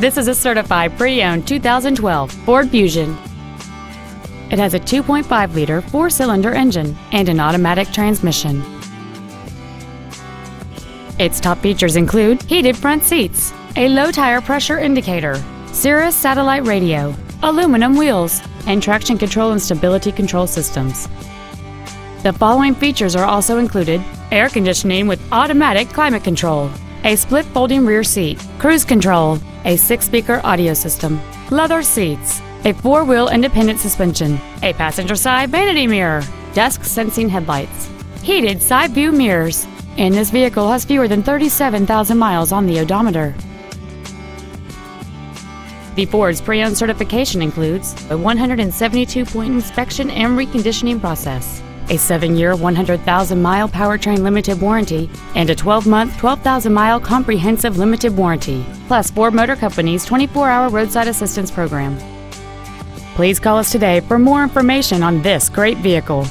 This is a certified pre-owned 2012 Ford Fusion. It has a 2.5-liter four-cylinder engine and an automatic transmission. Its top features include heated front seats, a low tire pressure indicator, Sirius satellite radio, aluminum wheels, and traction control and stability control systems. The following features are also included air conditioning with automatic climate control, a split folding rear seat, cruise control, a six speaker audio system, leather seats, a four wheel independent suspension, a passenger side vanity mirror, dusk sensing headlights, heated side view mirrors, and this vehicle has fewer than 37,000 miles on the odometer. The Ford's pre-owned certification includes a 172-point inspection and reconditioning process, a 7-year, 100,000-mile powertrain limited warranty, and a 12-month, 12,000-mile comprehensive limited warranty, plus Ford Motor Company's 24-hour roadside assistance program. Please call us today for more information on this great vehicle.